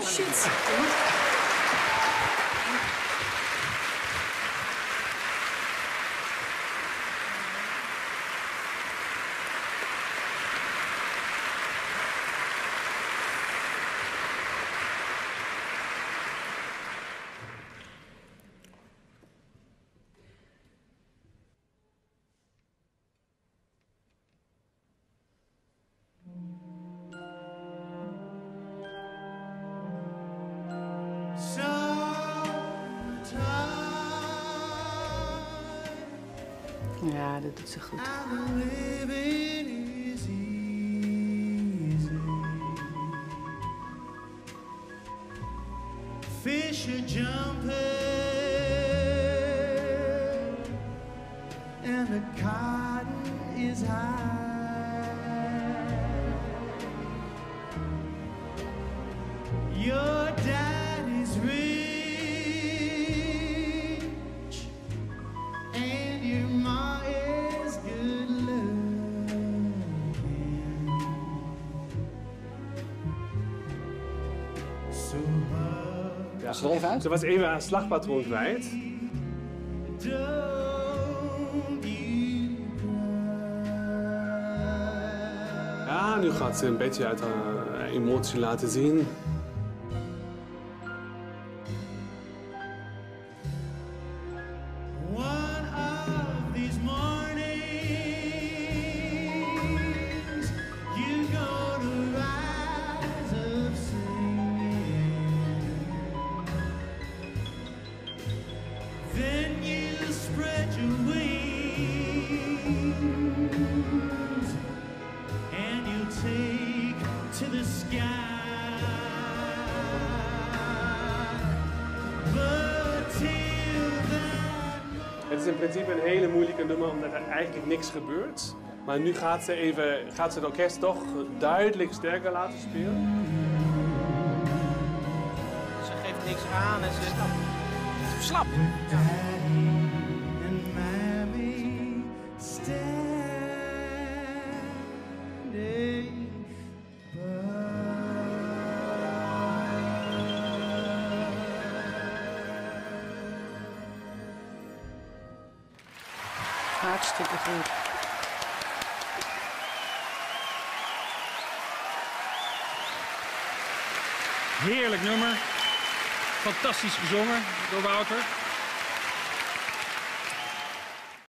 Shit. Ja, dat doet ze goed. Fish are jumping and the cotton is high. Your Ja, schrijf uit. Ze was even haar slagpatroon kwijt. Ja, nu gaat ze een beetje uit haar emotie laten zien. To the sky. Het is in principe een hele moeilijke nummer omdat er eigenlijk niks gebeurt. Maar nu gaat ze, even, gaat ze het orkest toch duidelijk sterker laten spelen. Ze geeft niks aan en ze is slap. Hartstikke goed. Heerlijk nummer. Fantastisch gezongen door Wouter.